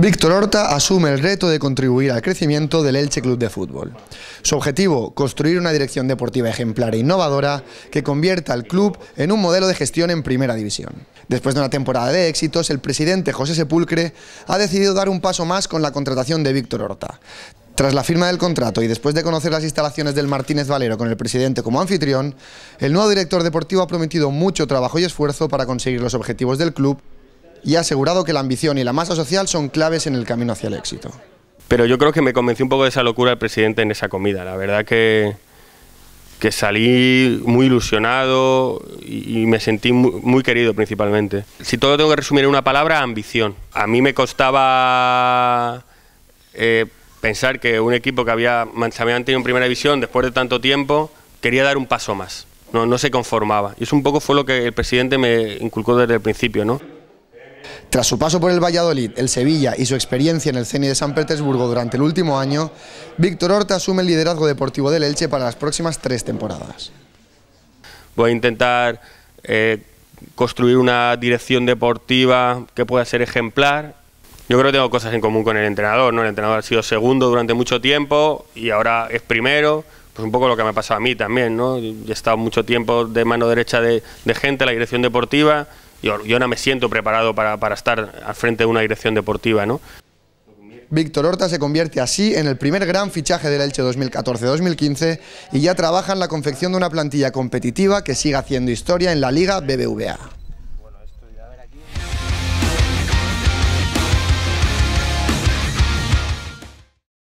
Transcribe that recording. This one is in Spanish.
Víctor Horta asume el reto de contribuir al crecimiento del Elche Club de Fútbol. Su objetivo, construir una dirección deportiva ejemplar e innovadora que convierta al club en un modelo de gestión en primera división. Después de una temporada de éxitos, el presidente José Sepulcre ha decidido dar un paso más con la contratación de Víctor Horta. Tras la firma del contrato y después de conocer las instalaciones del Martínez Valero con el presidente como anfitrión, el nuevo director deportivo ha prometido mucho trabajo y esfuerzo para conseguir los objetivos del club y ha asegurado que la ambición y la masa social son claves en el camino hacia el éxito. Pero yo creo que me convenció un poco de esa locura el presidente en esa comida. La verdad que, que salí muy ilusionado y, me sentí muy, querido principalmente. Si todo tengo que resumir en una palabra, ambición. A mí me costaba eh, pensar que un equipo que había, se había mantenido en primera división después de tanto tiempo quería dar un paso más. No, no se conformaba. Y eso un poco fue lo que el presidente me inculcó desde el principio, ¿no? Tras su paso por el Valladolid, el Sevilla y su experiencia en el CENI de San Petersburgo durante el último año, Víctor Horta asume el liderazgo deportivo del Elche para las próximas tres temporadas. Voy a intentar eh, construir una dirección deportiva que pueda ser ejemplar. Yo creo que tengo cosas en común con el entrenador, ¿no? El entrenador ha sido segundo durante mucho tiempo y ahora es primero. Pues un poco lo que me ha pasado a mí también, ¿no? He estado mucho tiempo de mano derecha de, de gente en la dirección deportiva yo, no me siento preparado para, para estar al frente de una dirección deportiva, ¿no? Víctor Horta se convierte así en el primer gran fichaje del Elche 2014-2015 y ya trabaja en la confección de una plantilla competitiva que siga haciendo historia en la Liga BBVA.